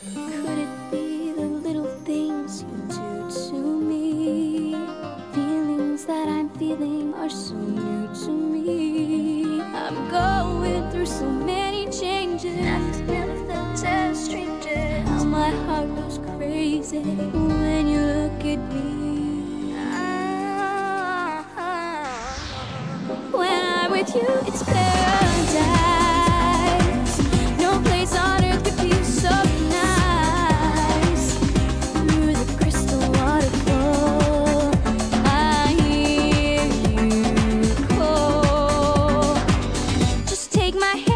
Could it be the little things you do to me? Feelings that I'm feeling are so new to me. I'm going through so many changes. I've never felt as stranger. How my heart goes crazy when you look at me. Ah, When I'm with you, it's paradise. take my hand.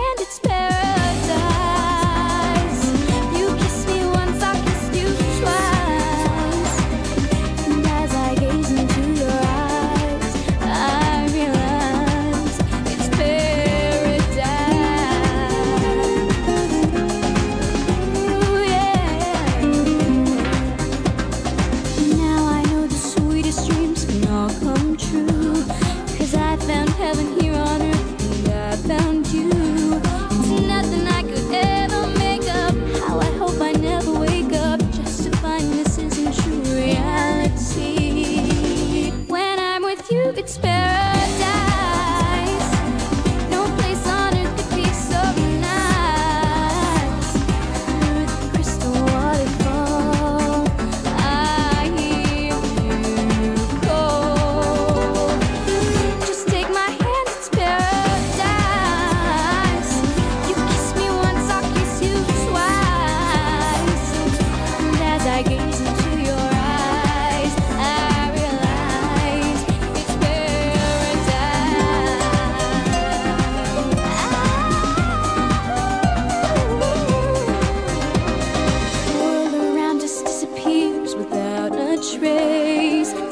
bird down.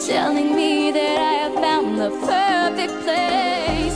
telling me that I have found the perfect place.